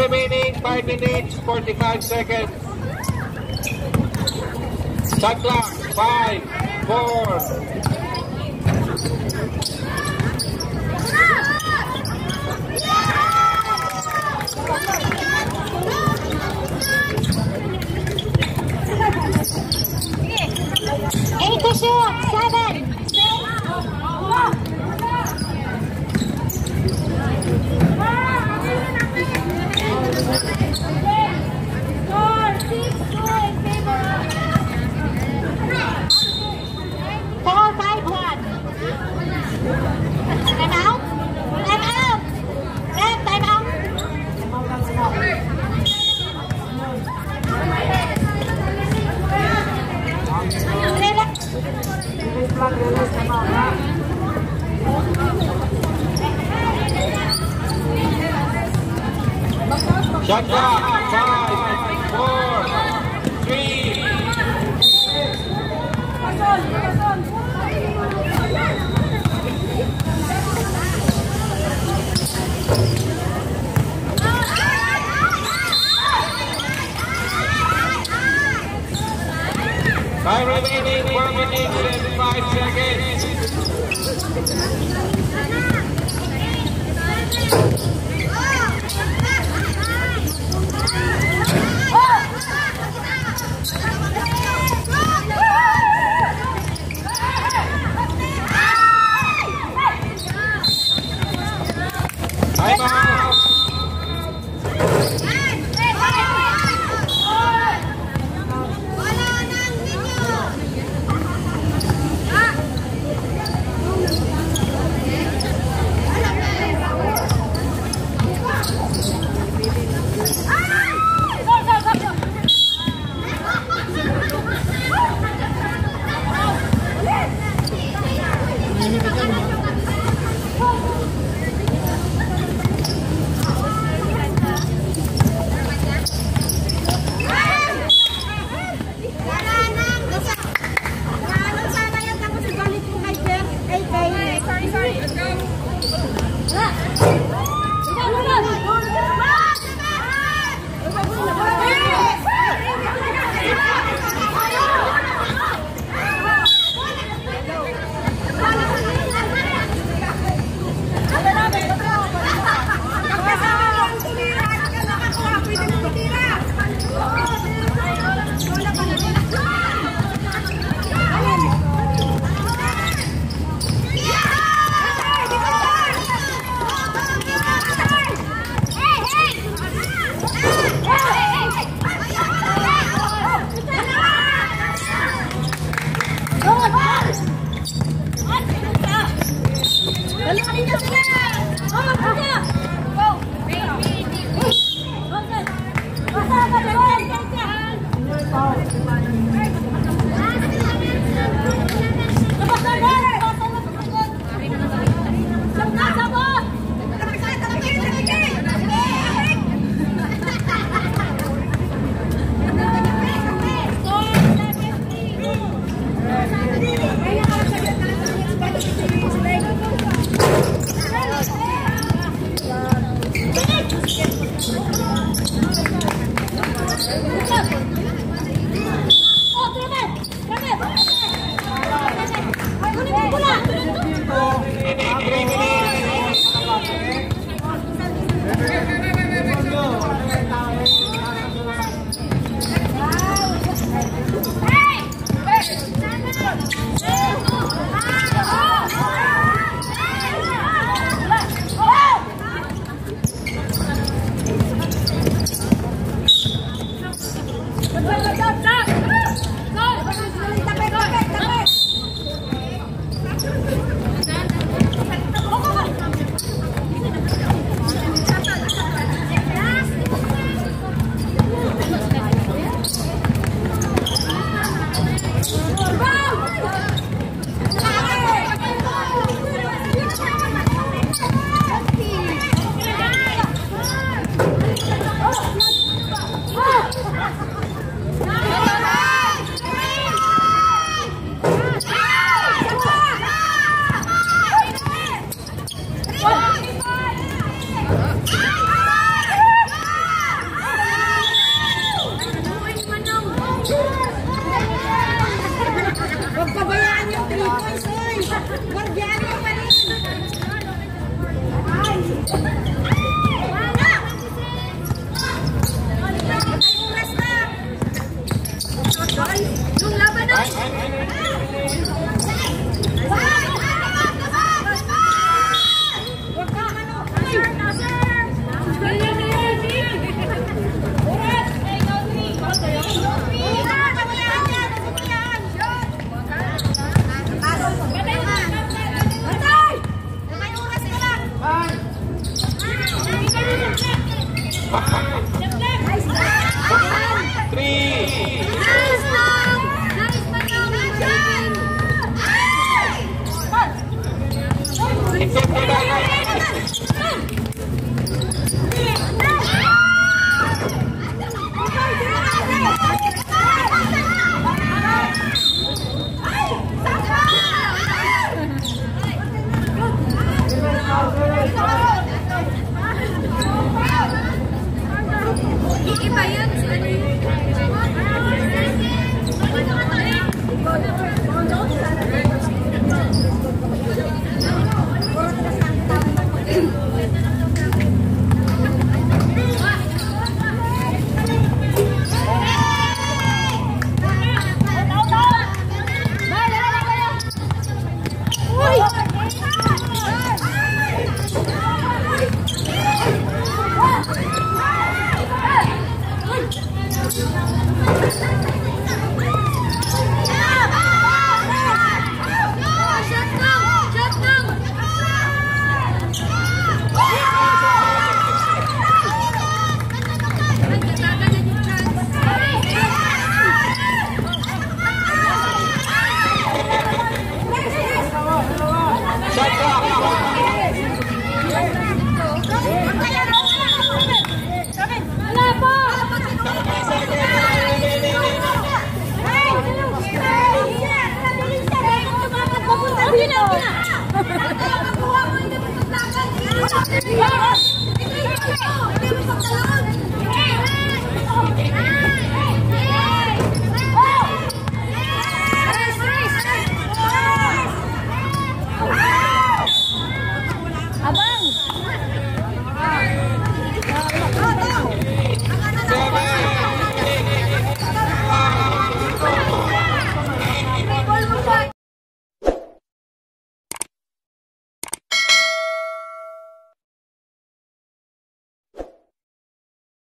remaining 5 minutes 45 seconds. Time clock 5, 4. Eight to shoot, seven. Five remaining one minute and five seconds.